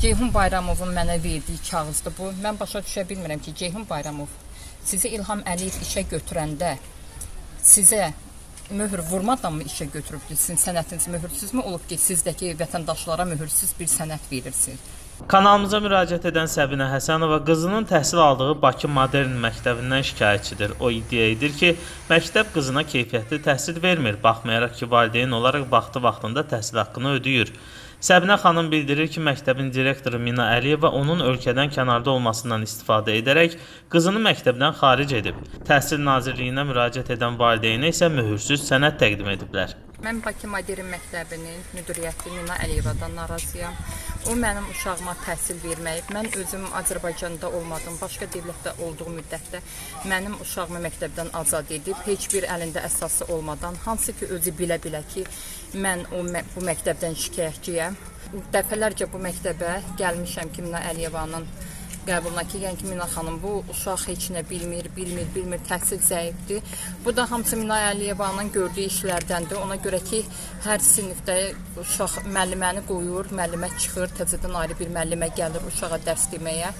Ceyhun Bayramovun mənə verdiyi kağızdır bu. Mən başa düşə bilmirəm ki, Ceyhun Bayramov sizi İlham Əliyev işə götürəndə sizə möhür vurmadan mı işə götürübdür? Sizin sənətiniz möhürsüzmü olub ki, sizdəki vətəndaşlara möhürsüz bir sənət verirsiniz? Kanalımıza müraciət edən Səbinə Həsənova qızının təhsil aldığı Bakı Modern məktəbindən şikayətçidir. O iddia edir ki, məktəb qızına keyfiyyətli təhsil vermir, baxmayaraq ki, valideyn olaraq vaxtı-vaxtında təhsil haqqını ödəyir. Səbinə xanım bildirir ki, məktəbin direktoru Mina Əliyeva onun ölkədən kənarda olmasından istifadə edərək qızını məktəbdən xaric edib. Təhsil Nazirliyinə müraciət edən valideynə isə möhürsüz sənəd təqdim ediblər. Mən Bakı Modern məktəbinin müdiriyyəti Mina Əliyevadan narazıyam. O mənim uşağıma təhsil verməyib. Mən özüm Azərbaycanda olmadım, başqa dövlətdə olduğum müddətdə mənim uşağımı məktəbdən azad edib, heç bir əlində əsası olmadan, hansı ki özü bilə-bilə ki, mən o bu məktəbdən şikayətçiyəm. Dəfələrcə bu məktəbə gəlmişəm ki, Mina Əliyevanın qəbuluna ki, yəni ki, Mina xanım bu uşaq heç nə bilmir, bilmir, bilmir, təhsil zəifdir. Bu da hamısı Mina Əliyevanın gördüyü işlərdəndir. Ona görə ki, hər sinifdə uşaq müəlliməni qoyur, müəllimə çıxır, təzədən ayrı bir müəllimə gəlir uşağa dərs deməyə.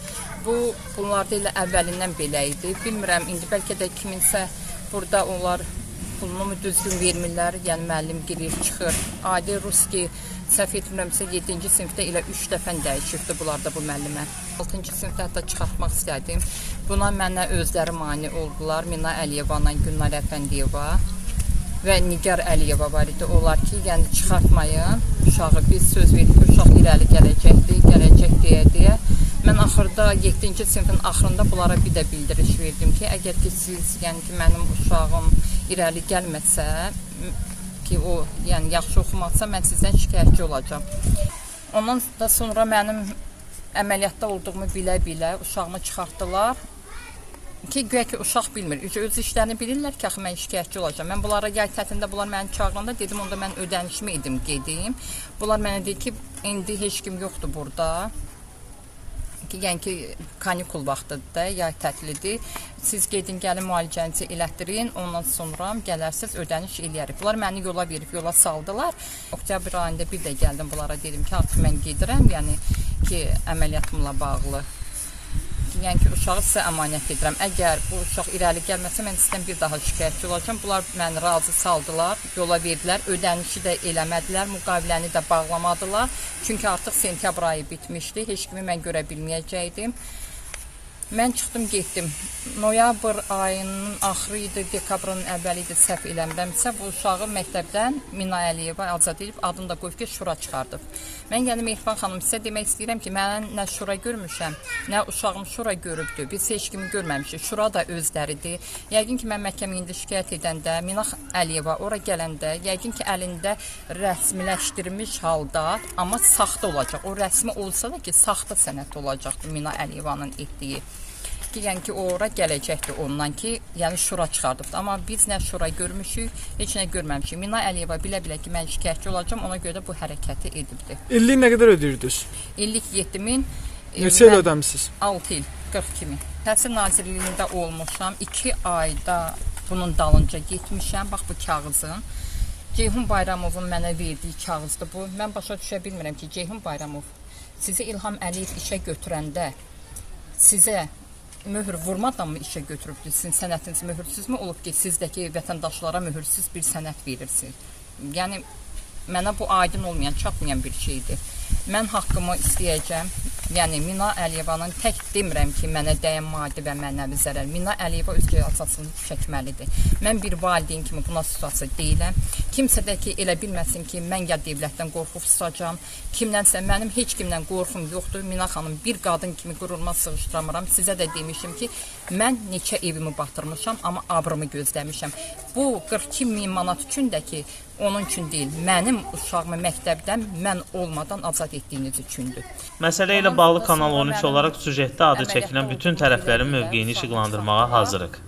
Bu bunlarda elə əvvəlindən belə idi. Bilmirəm, indi bəlkə də kiminsə burada onlar pulunu düzgün vermirlər, yəni müəllim girir, çıxır. Adi ruski səhv etmirəmsə 7-ci sinifdə elə 3 dəfə dəyişibdi bunlarda bu müəllimə. 6-cı sinifdə hətta çıxartmaq istədim. Buna mənə özləri mane oldular. Mina Əliyevana, Gülnar Əfəndiyeva və Nigar Əliyeva var idi. Onlar ki, yəni çıxartmayın uşağı. Biz söz verdik ki, uşaq irəli gələcəkdi, gələcək deyə deyə. Mən axırda 7-ci sinifin axırında bunlara bir də bildiriş verdim ki, əgər ki siz, yəni ki, mənim uşağım irəli gəlməsə, ki o, yəni yaxşı oxumaqsa mən sizdən şikayətçi olacağam. Ondan da sonra mənim əməliyyatda olduğumu bilə-bilə uşağımı çıxartdılar. Ki güya ki uşaq bilmir. Öz işlərini bilirlər ki, axı mən şikayətçi olacağam. Mən bunlara yay tətilində bunlar məni çağıranda dedim onda mən ödənişimi edim, gedim. Bunlar mənə dedi ki, indi heç kim yoxdur burada ki, yəni ki, kanikul vaxtıdır da, yay tətilidir. Siz gedin, gəlin müalicənizi elətdirin, ondan sonra gələrsiniz, ödəniş eləyərik. Bunlar məni yola verib, yola saldılar. Oktyabr ayında bir də gəldim bunlara dedim ki, artıq mən gedirəm, yəni ki, əməliyyatımla bağlı yəni ki, uşağı sizə əmanət edirəm. Əgər bu uşaq irəli gəlməsə, mən sizdən bir daha şikayətçi olacağam. Bunlar məni razı saldılar, yola verdilər, ödənişi də eləmədilər, müqaviləni də bağlamadılar. Çünki artıq sentyabr ayı bitmişdi, heç kimi mən görə bilməyəcəkdim. Mən çıxdım, getdim. Noyabr ayının axırı idi, dekabrın əvvəli idi, səhv eləmirəmsə, bu uşağı məktəbdən Mina Əliyeva azad edib adını da qoyub ki, şura çıxardıb. Mən yəni Mehriban xanım sizə demək istəyirəm ki, mən nə şura görmüşəm, nə uşağım şura görübdür. Biz heç kimi görməmişik. Şura da özləridir. Yəqin ki, mən məhkəməyə şikayət edəndə Mina Əliyeva ora gələndə, yəqin ki, əlində rəsmiləşdirilmiş halda, amma saxta olacaq. O rəsmi olsa da ki, saxta sənəd olacaqdı Mina Əliyevanın etdiyi ki, yəni ki, ora gələcəkdi ondan ki, yəni şura çıxardıbdı. Amma biz nə şura görmüşük, heç nə görməmişik. Mina Əliyeva bilə-bilə ki, mən şikayətçi olacağam, ona görə də bu hərəkəti edibdi. İllik nə qədər ödəyirdiniz? İllik 7000 Neçə il ödəmisiniz? 6 il, 42 min. Təhsil Nazirliyində olmuşam. 2 ayda bunun dalınca getmişəm. Bax bu kağızın. Ceyhun Bayramovun mənə verdiyi kağızdır bu. Mən başa düşə bilmirəm ki, Ceyhun Bayramov sizi İlham Əliyev işə götürəndə sizə möhür vurmadan mı işə götürübdür? Sizin sənətiniz möhürsüzmü olub ki, sizdəki vətəndaşlara möhürsüz bir sənət verirsiniz? Yəni mənə bu aydın olmayan, çatmayan bir şeydir. Mən haqqımı istəyəcəm. Yəni Mina Əliyevanın tək demirəm ki, mənə dəyən maddi və mənəvi zərər. Mina Əliyeva öz cəzasını çəkməlidir. Mən bir valideyn kimi buna situasiya deyiləm. Kimsə də ki, elə bilməsin ki, mən ya dövlətdən qorxub susacağam, kimdənsə mənim heç kimdən qorxum yoxdur. Mina xanım bir qadın kimi qüruruma sığışdıramıram. Sizə də demişim ki, mən neçə evimi batırmışam, amma abrımı gözləmişəm. Bu 42 min manat üçün də ki, onun üçün deyil, mənim uşağımı məktəbdən mən olmadan azad etdiyiniz üçündür. Məsələ ilə bağlı Kanal 13 olaraq süjetdə adı çəkilən bütün tərəflərin mövqeyini işıqlandırmağa hazırıq.